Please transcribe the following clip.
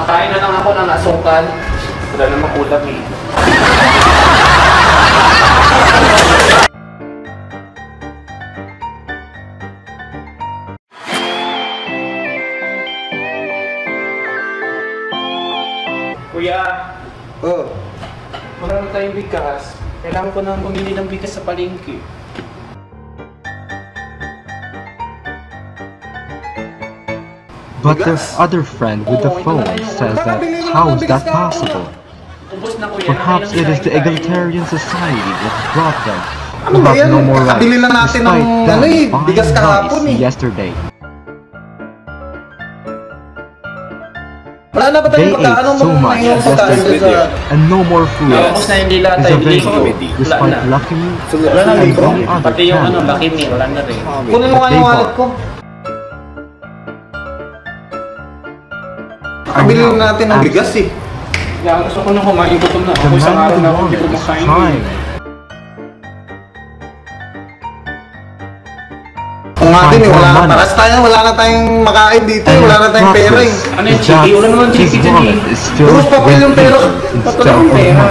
Kakain na lang ako ng asukal. Wala namang ulam eh. Kuya, Oh, na tayong bigas. Kailangan ko nang bumili ng bigas sa palengke. But their other friend with the phone says that how is that possible? Ubus na kuya. Perhaps it is the egalitarian society that brought them Ano who ba have yan? no more Kakabili rights lang natin despite ng, them ano eh, buying bigas kahapon rice yesterday. Wala na ba They tayong ate pagkaano so mga much mayroong pagkain yesterday sa... and no more food Naubos na yung dila is tayo available dito. Wala despite na. Lucky Me Wala na and libro. many other Pati yung ano, families. Lucky Me, wala na rin. Kunin mo nga They yung bought. wallet ko. Kabili now natin ng bigas eh. Kaya gusto ko nang kumain, gutom na ako. Isang araw na ako hindi kumakain. trying Kung nga din eh, wala na. Paras tayo, wala na tayong makain dito eh. Wala na tayong pera eh. Ano yung chiki? Wala naman chiki dyan eh. Puro papel yung pera. of pera?